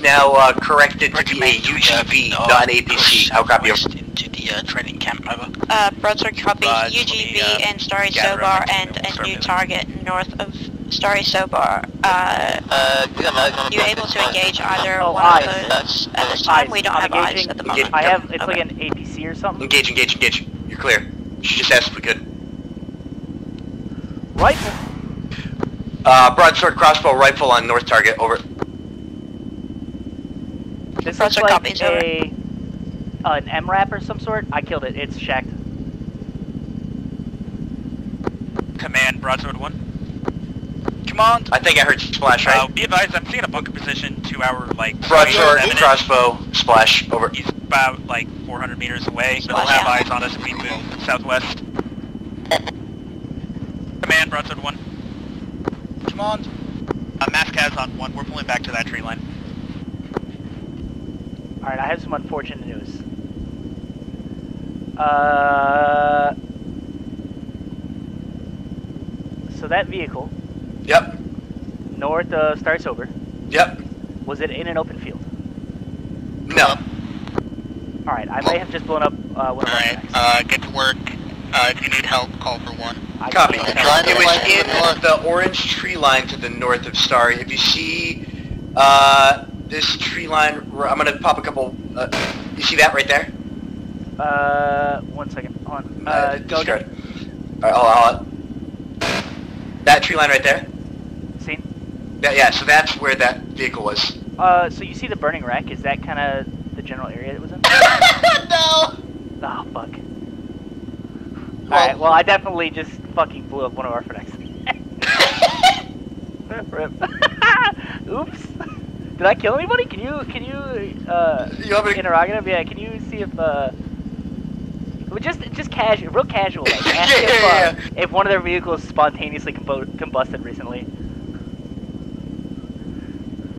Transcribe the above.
now uh, corrected to be a Recommend uh, UGV, uh, not an APC. I'll copy you. into the uh, training camp. Over. Uh, Broadsword copies Advise UGV the, uh, and Starry gather Sobar and and a new target north of Stary Sobor. Uh, Uh, gonna, you able to engage either Oh, one eyes. of those at this time? Eyes. We don't I'm have eyes at the moment. I have, it's Okay. like an APC or something. Engage, engage, engage. You're clear. She just asked if we could. Rifle. Uh, broadsword crossbow rifle on north target. Over. This Broadsword looks like copies, over. a an MRAP or some sort. I killed it. It's shacked. Command, Broadsword 1. Command, I think I heard splash uh, right. be advised, I'm seeing a bunker position to our, like, Broadsword 27 crossbow splash. Over. He's about, like, 400 meters away, but they'll have out. eyes on us if we move southwest. Command, Broadsword 1. Command. Uh, has on 1, we're pulling back to that tree line. All right, I have some unfortunate news. Uh, so that vehicle Yep. north of Star Sober Yep. was it in an open field? No. All right, I may have just blown up uh, one of Alright, uh, get to work. Uh, if you need help, call for one. I Copy. can't I'm tell. trying to It was in the the orange tree line to the north of Starry. If you see uh, this tree line, I'm gonna pop a couple. Uh, you see that right there? Uh, one second. Hold on. Uh, go discard. again. All right, hold on, hold on. That tree line right there. See? Yeah, yeah. So that's where that vehicle was. Uh, so you see the burning wreck? Is that kind of the general area it was in? no. Oh fuck. Alright, well I definitely just fucking blew up one of our FedEx. Rip. Oops. Did I kill anybody? Can you can you uh You want me interrogative? Yeah, can you see if uh just just casual, real casual. Like, ask Yeah, if, yeah, uh, if one of their vehicles spontaneously combusted recently.